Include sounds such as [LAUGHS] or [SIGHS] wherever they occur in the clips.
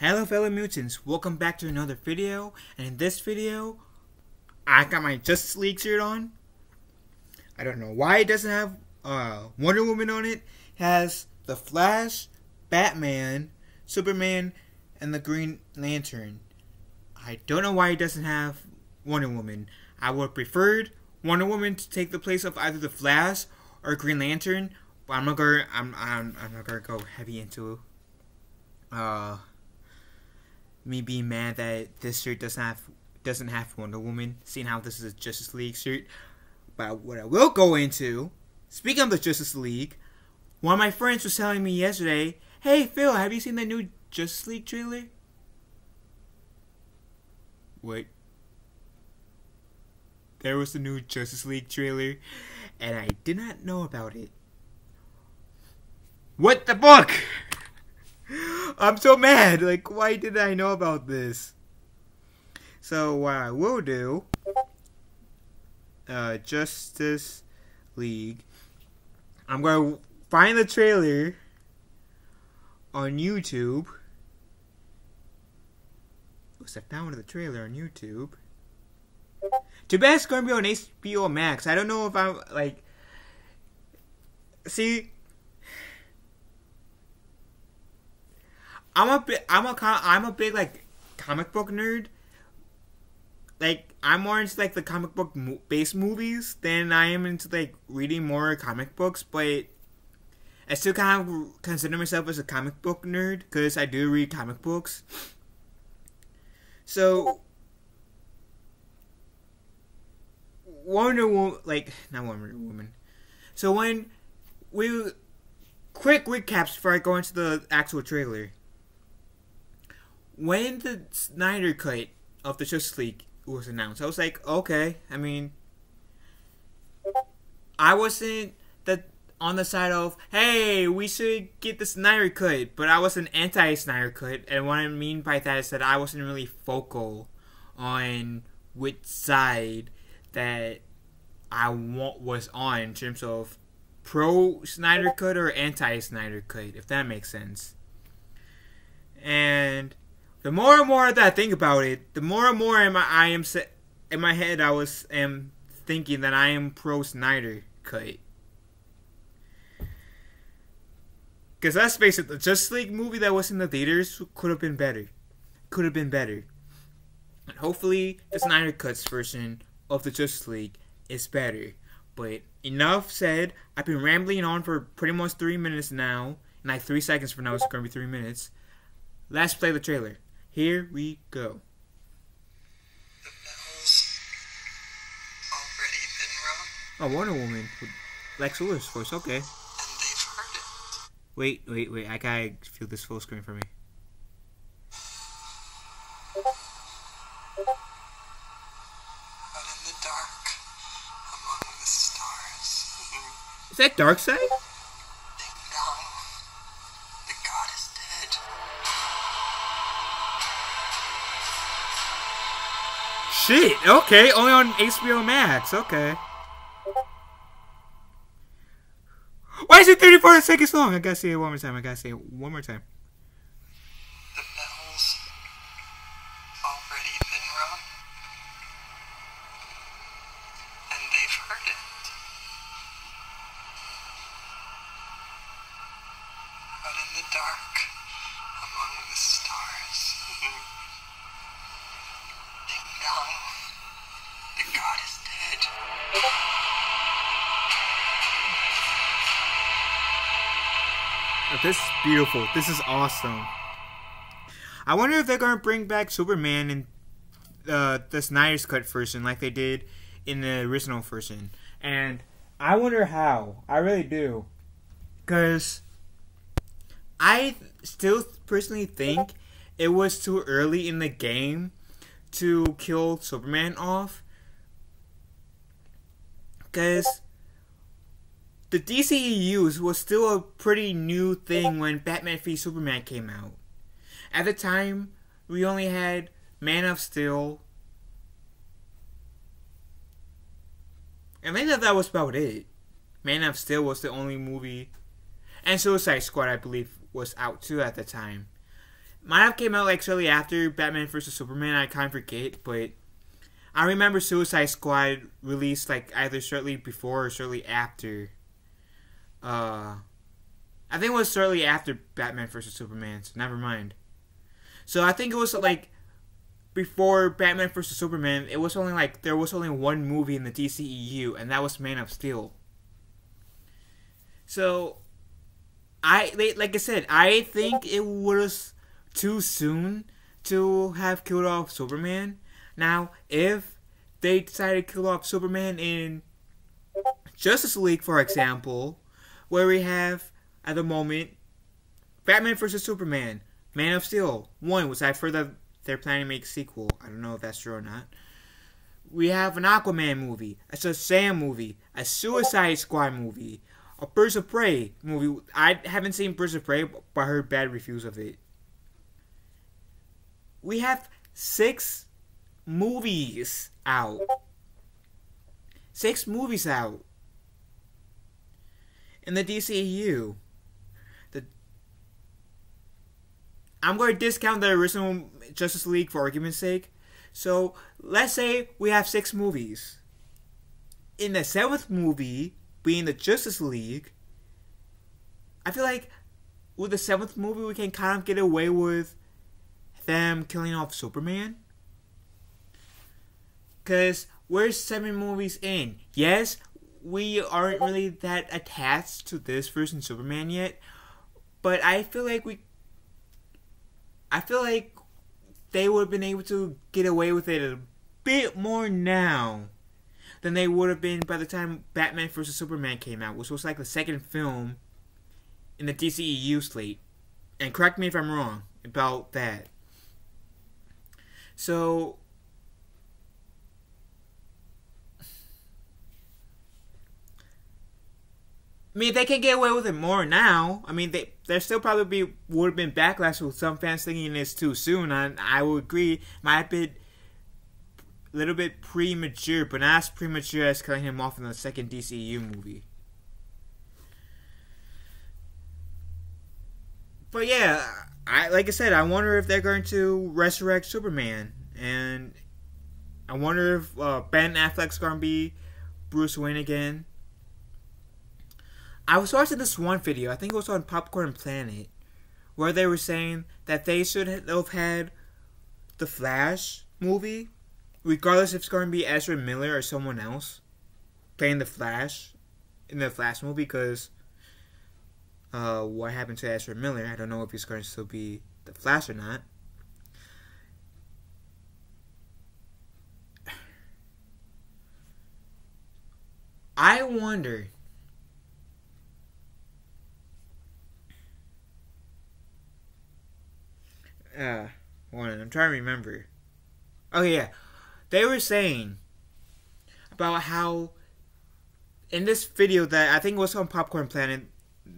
Hello fellow mutants, welcome back to another video, and in this video, I got my Justice League shirt on. I don't know why it doesn't have uh, Wonder Woman on it. it. has the Flash, Batman, Superman, and the Green Lantern. I don't know why it doesn't have Wonder Woman. I would have preferred Wonder Woman to take the place of either the Flash or Green Lantern, but I'm not gonna I'm I'm, I'm not gonna go heavy into uh me being mad that this shirt doesn't have doesn't have Wonder Woman, seeing how this is a Justice League shirt. But what I will go into, speaking of the Justice League, one of my friends was telling me yesterday, "Hey Phil, have you seen the new Justice League trailer?" What? There was the new Justice League trailer, and I did not know about it. What the fuck? [LAUGHS] I'm so mad. Like, why did I know about this? So, what I will do, uh, Justice League, I'm to find the trailer on YouTube. That down to the trailer on YouTube? Too bad it's to be on HBO Max. I don't know if I'm, like, see, I'm a bit. I'm a. I'm a big like comic book nerd. Like I'm more into like the comic book mo- based movies than I am into like reading more comic books. But I still kind of consider myself as a comic book nerd because I do read comic books. So Wonder Woman, like not Wonder Woman. So when we quick recaps before I go into the actual trailer when the Snyder Cut of the Justice League was announced, I was like, okay. I mean, I wasn't the on the side of, hey, we should get the Snyder Cut, but I was an anti-Snyder Cut, and what I mean by that is that I wasn't really focal on which side that I want was on in terms of pro Snyder Cut or anti Snyder Cut, if that makes sense. And the more and more that I think about it, the more and more in my I am in my head I was am thinking that I am pro Snyder cut. Cause let's face it, the Justice League movie that was in the theaters could have been better. Could have been better. And hopefully the Snyder Cuts version of the Justice League is better. But enough said. I've been rambling on for pretty much three minutes now. And like three seconds from now it's gonna be three minutes. Let's play the trailer. Here we go. Oh, Wonder Woman with Lex Luthor's voice. Okay. Wait, wait, wait. I gotta feel this full screen for me. Is that Darkseid? Shit, okay, only on HBO Max, okay. Why is it 34 seconds long? I gotta say it one more time, I gotta say it one more time. Beautiful. This is awesome. I wonder if they're gonna bring back Superman in uh, the Snyder's Cut version, like they did in the original version. And I wonder how. I really do, because I still personally think it was too early in the game to kill Superman off. Because the DCEU was still a pretty new thing when Batman v Superman came out. At the time, we only had Man of Steel. And I think that was about it. Man of Steel was the only movie. And Suicide Squad, I believe, was out too at the time. might have came out like shortly after Batman vs Superman. I kind of forget, but I remember Suicide Squad released like either shortly before or shortly after. Uh, I think it was shortly after Batman vs Superman. So never mind. So I think it was like before Batman vs Superman. It was only like there was only one movie in the DCEU, and that was Man of Steel. So, I like I said, I think it was too soon to have killed off Superman. Now, if they decided to kill off Superman in Justice League, for example, where we have at the moment Batman vs Superman, Man of Steel one, which I've heard that they're planning to make a sequel. I don't know if that's true or not. We have an Aquaman movie, a Shazam movie, a Suicide Squad movie, a Birds of Prey movie. I haven't seen Birds of Prey, but I heard bad reviews of it. We have six movies out. Six movies out in the DCU. The I'm going to discount the original Justice League for argument's sake. So let's say we have six movies. In the seventh movie, being the Justice League, I feel like with the seventh movie we can kind of get away with them killing off Superman. Cause we're seven movies in. Yes, we aren't really that attached to this version Superman yet, but I feel like we. I feel like they would have been able to get away with it a bit more now than they would have been by the time Batman vs Superman came out, which was like the second film in the DCEU slate. And correct me if I'm wrong about that. So I mean, they can get away with it more now. I mean, they there still probably be would have been backlash with some fans thinking it's too soon, and I would agree. Might have been a little bit premature, but not as premature as cutting him off in the second DCU movie. But yeah, I like I said, I wonder if they're going to resurrect Superman, and I wonder if uh, Ben Affleck's going to be Bruce Wayne again. I was watching this one video, I think it was on Popcorn Planet, where they were saying that they should have had the Flash movie, regardless if it's going to be Ezra Miller or someone else playing the Flash in the Flash movie, because uh, what happened to Ezra Miller, I don't know if he's going to still be the Flash or not. [SIGHS] I wonder uh, one. I'm trying to remember. Oh yeah, they were saying about how in this video that I think was on Popcorn Planet.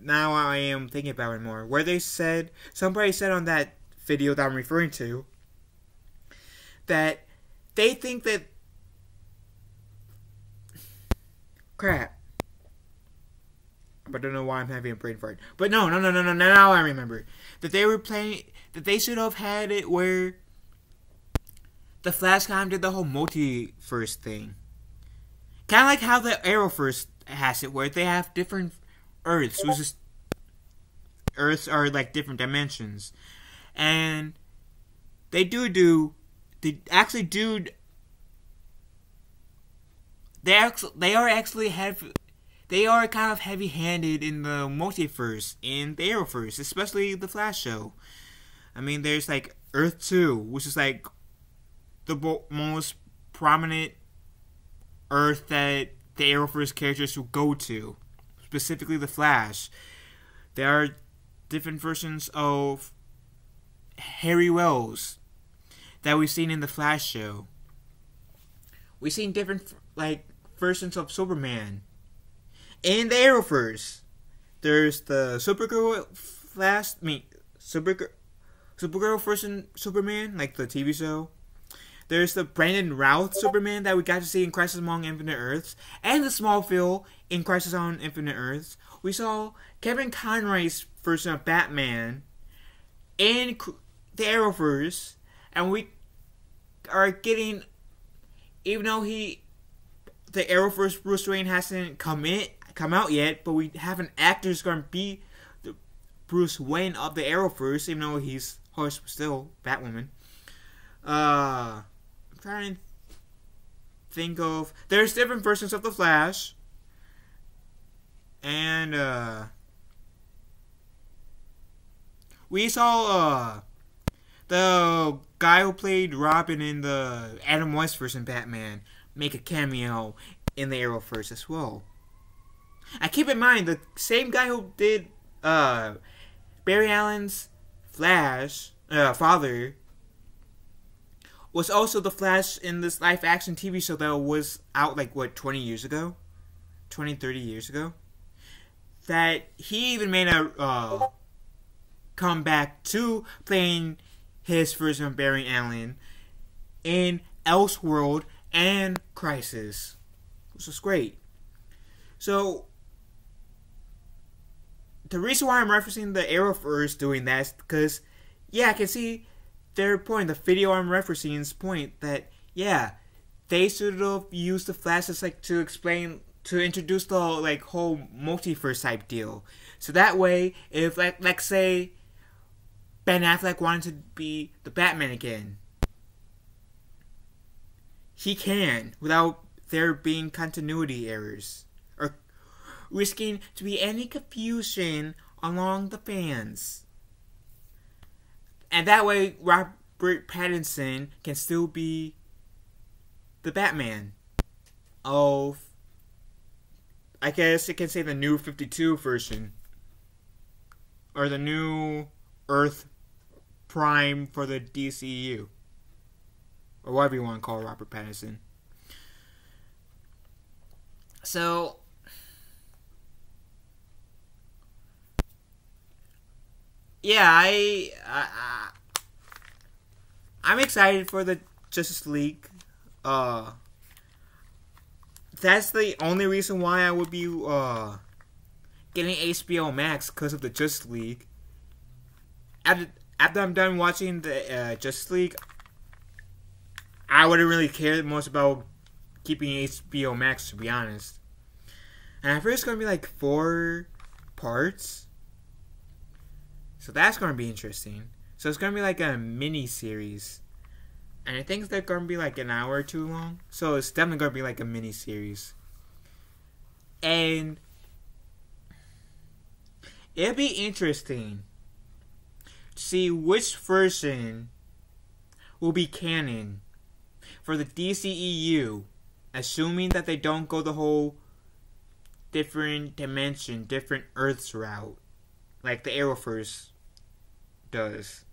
Now I am thinking about it more. Where they said somebody said on that video that I'm referring to that they think that crap. But I don't know why I'm having a brain fart. But no, no, no, no, no. Now I remember that they were playing that they should have had it where the Flash kind of did the whole multiverse thing. Kind of like how the Arrowverse has it, where they have different Earths, which is Earths are like different dimensions, and they do do they actually do they actually they are actually have they are kind of heavy handed in the multiverse in the Arrowverse, especially the Flash show. I mean, there's like Earth 2, which is like the most prominent Earth that the Arrowverse characters will go to, specifically the Flash. There are different versions of Harry Wells that we've seen in the Flash show. We've seen different like versions of Superman in the Arrowverse. There's the Supergirl Flash, I mean Supergirl Supergirl versus Superman, like the TV show. There's the Brandon Routh Superman that we got to see in Crisis Among Infinite Earths, and the Smallville in Crisis on Infinite Earths. We saw Kevin Conroy's version of Batman in the Arrowverse, and we are getting, even though he, the Arrowverse Bruce Wayne hasn't come in, come out yet, but we have an actor who's going to be the Bruce Wayne of the Arrowverse, even though he's horse was still Batwoman. Uh, I'm trying to think of. There's different versions of the Flash, and uh, we saw uh the guy who played Robin in the Adam West version Batman make a cameo in the Arrowverse as well. I keep in mind the same guy who did uh Barry Allen's Flash uh, father was also the Flash in this live action TV show that was out like what 20 years ago, 20 30 years ago. That he even made a uh, comeback to playing his version Barry Allen in Elseworld and Crisis, which was great. So the reason why I'm referencing the Arrowverse doing that is because, yeah, I can see their point. The video I'm referencing is point that yeah, they sort of use the Flash as like to explain to introduce the like whole multiverse type deal. So that way, if like let's say Ben Affleck wanted to be the Batman again, he can without there being continuity errors or risking to be any confusion along the fans. And that way, Robert Pattinson can still be the Batman of, I guess it can say the new 52 version. Or the new Earth Prime for the DCU. Or whatever you want to call Robert Pattinson. So, yeah, I, I, I am excited for the Justice League. Uh, that's the only reason why I would be uh getting HBO Max because of the Justice League. After after I'm done watching the uh, Justice League, I wouldn't really care much about keeping HBO Max to be honest. And I heard it's gonna be like four parts. So that's going to be interesting. So it's going to be like a mini series. And I think they're going to be like an hour or two long. So it's definitely going to be like a mini series. And it'll be interesting to see which version will be canon for the DCEU, assuming that they don't go the whole different dimension, different Earths route, like the Arrowverse does.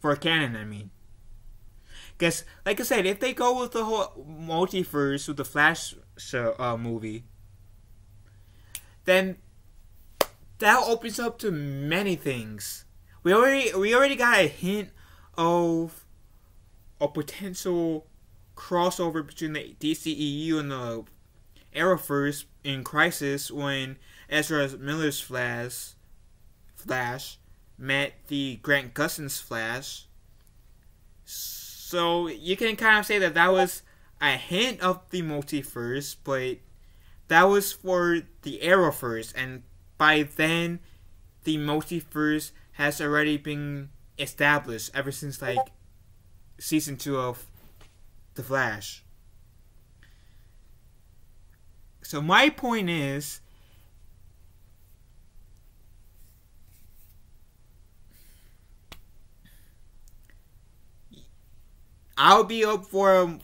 For canon, I mean. Guess, like I said, if they go with the whole multiverse with the Flash show, uh, movie, then that opens up to many things. We already we already got a hint of a potential crossover between the DCEU and the Arrowverse in Crisis when Ezra Miller's Flash Flash met the Grant Gustin's Flash. So you can kind of say that that was a hint of the multiverse, but that was for the Arrowverse, and by then the multiverse has already been established ever since like season two of The Flash. So my point is I'll be up for a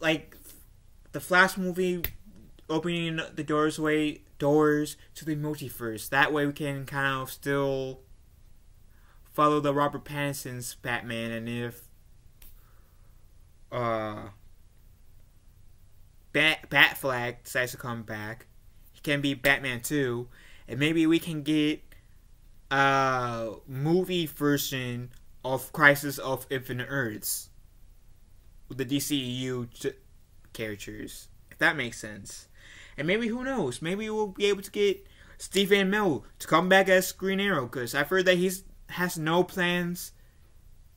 like the Flash movie opening the doors way doors to the multiverse. That way we can kind of still follow the Robert Pattinson's Batman and if uh Bat Batfleck decides to come back, he can be Batman too, and maybe we can get a movie version of Crisis of Infinite Earths with the DCEU characters, if that makes sense. And maybe who knows? Maybe we'll be able to get Stephen Amell to come back as Green Arrow because I've heard that he's has no plans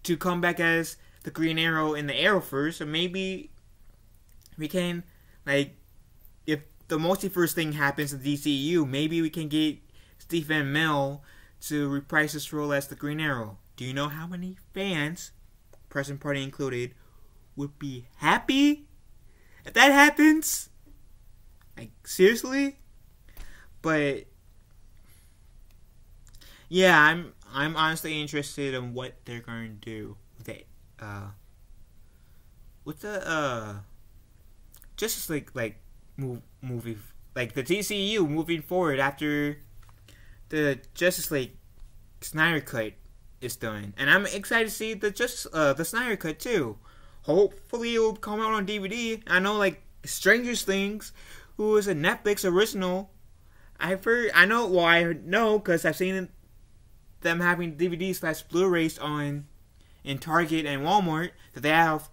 to come back as the Green Arrow in the Arrowverse. So maybe we can like if the multiverse thing happens in the DCU, maybe we can get Stephen Amell to reprise his role as the Green Arrow. Do you know how many fans, present party included, would be happy if that happens? Like seriously? But yeah, I'm I'm honestly interested in what they're going to do with it. Uh, with the uh, Justice League like move movie like the DCU moving forward after the Justice League Snyder cut is done, and I'm excited to see the just uh, the Snyder cut too. Hopefully, it will come out on DVD. I know like Stranger Things, who is a Netflix original. I've heard, I know, well, I know because I've seen them having DVD slash Blu-rays on in Target and Walmart that they have.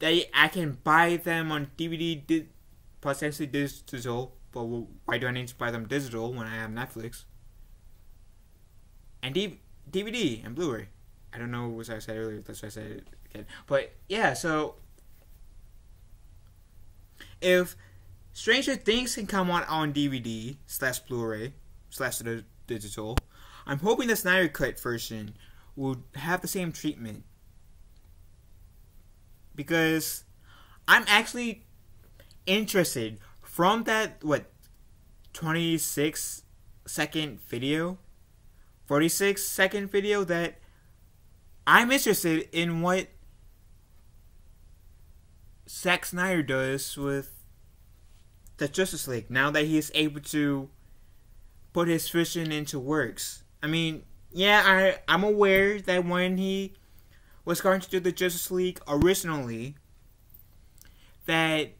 They I can buy them on DVD, di- potentially digital. But why do I need to buy them digital when I have Netflix? And D- DVD and Blu-ray. I don't know what I said earlier. That's why I said it again. But yeah, so if Stranger Things can come out on DVD slash Blu-ray slash digital, I'm hoping the Snyder Cut version will have the same treatment because I'm actually interested from that what 26 second video 46 second video that I'm interested in what Zack Snyder does with the Justice League now that he is able to put his vision into works. I mean, yeah, I I'm aware that when he was going to do the Justice League originally, that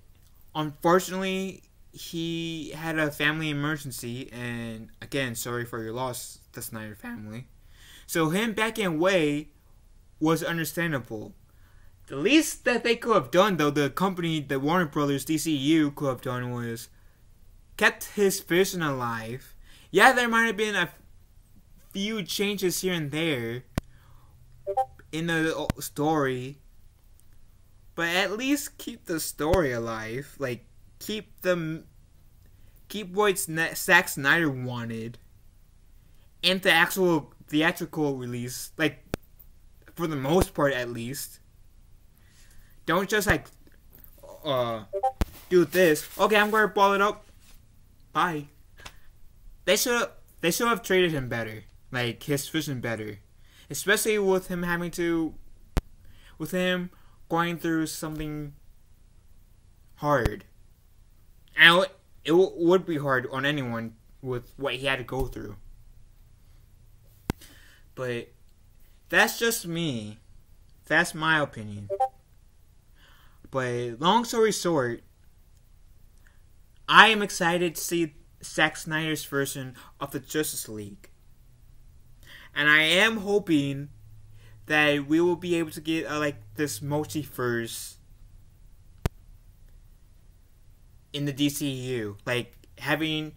unfortunately he had a family emergency, and again, sorry for your loss, the Snyder family. So him backing away was understandable. The least that they could have done, though, the company, the Warner Brothers DCU, could have done was kept his vision alive. Yeah, there might have been a few changes here and there in the story, but at least keep the story alive. Like keep the keep what Zack Snyder wanted, and the actual theatrical release. Like for the most part, at least. Don't just like uh do this. Okay, I'm gonna ball it up. Bye. They should they should have treated him better like his vision better, especially with him having to, with him going through something hard. And it would be hard on anyone with what he had to go through. But that's just me. That's my opinion. But long story short, I am excited to see Zack Snyder's version of the Justice League. And I am hoping that we will be able to get uh, like this multiverse in the DCU, like having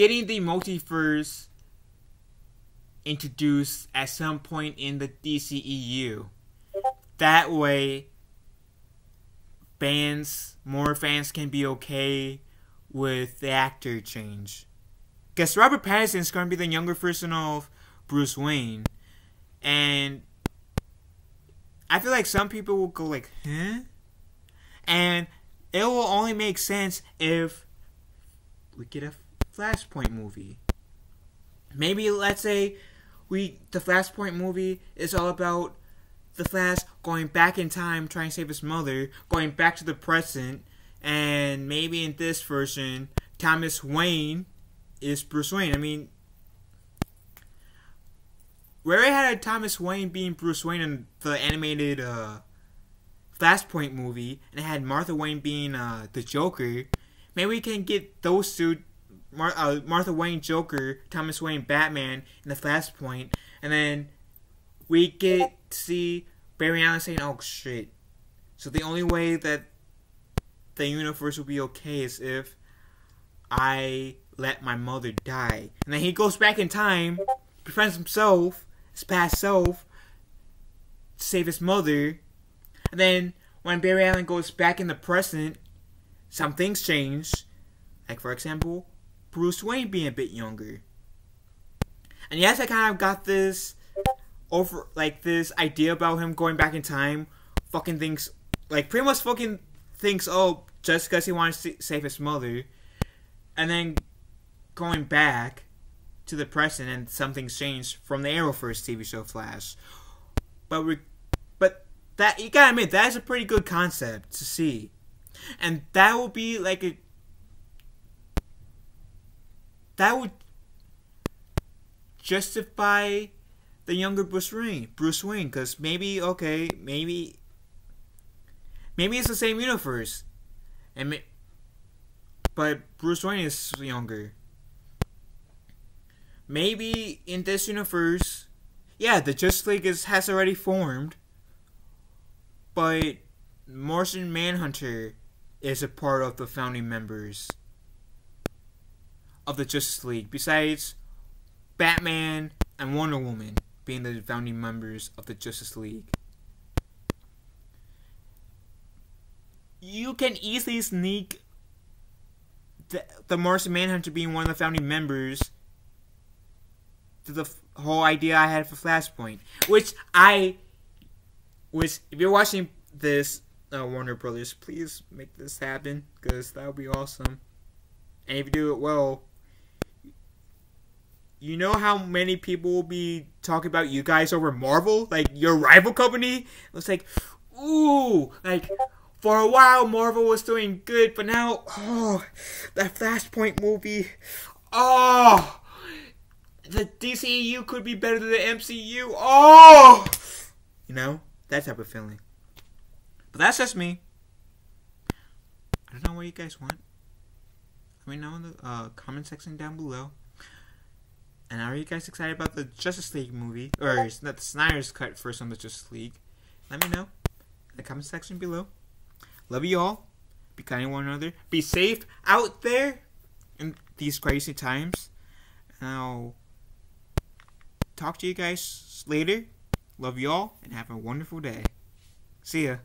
getting the multiverse introduced at some point in the DCEU. That way, fans, more fans can be okay with the actor change. Because Robert Pattinson is going to be the younger version of Bruce Wayne. And I feel like some people will go like, huh? And it will only make sense if we get a Flashpoint movie. Maybe let's say we the Flashpoint movie is all about the Flash going back in time trying to save his mother, going back to the present, and maybe in this version, Thomas Wayne is Bruce Wayne. I mean, we already had Thomas Wayne being Bruce Wayne in the animated uh, Flashpoint movie, and it had Martha Wayne being uh, the Joker. Maybe we can get those two, Mar- uh, Martha Wayne Joker, Thomas Wayne Batman in the Flashpoint, and then we get to see Barry Allen saying, "Oh shit." So the only way that the universe will be okay is if I let my mother die. And then he goes back in time, befriends himself, his past self, to save his mother. And then when Barry Allen goes back in the present, some things change. Like, for example, Bruce Wayne being a bit younger. And yes, I kind of got this over, like, this idea about him going back in time, fucking thinks, like, pretty much fucking thinks, oh, just because he wants to save his mother. And then going back to the present and something's changed from the Arrowverse TV show Flash. But we, but that you gotta admit that is a pretty good concept to see, and that will be like a that would justify the younger Bruce Wayne, Bruce Wayne, because maybe okay, maybe maybe it's the same universe, and may, but Bruce Wayne is younger. Maybe in this universe, yeah, the Justice League is, has already formed, but Martian Manhunter is a part of the founding members of the Justice League, besides Batman and Wonder Woman being the founding members of the Justice League. You can easily sneak the, the Martian Manhunter being one of the founding members to the whole idea I had for Flashpoint, which I, which if you're watching this, uh, Warner Brothers, please make this happen because that would be awesome. And if you do it well, you know how many people will be talking about you guys over Marvel, like your rival company. It's like, ooh, like for a while Marvel was doing good, but now, oh, that Flashpoint movie, oh, the DCEU could be better than the MCU. Oh, you know that type of feeling. But that's just me. I don't know what you guys want. Let me know in the uh, comment section down below. And are you guys excited about the Justice League movie? Or not the Snyder's cut first on the Justice League? Let me know in the comment section below. Love you all. Be kind to one another. Be safe out there in these crazy times. And I'll talk to you guys later. Love you all and have a wonderful day. See ya.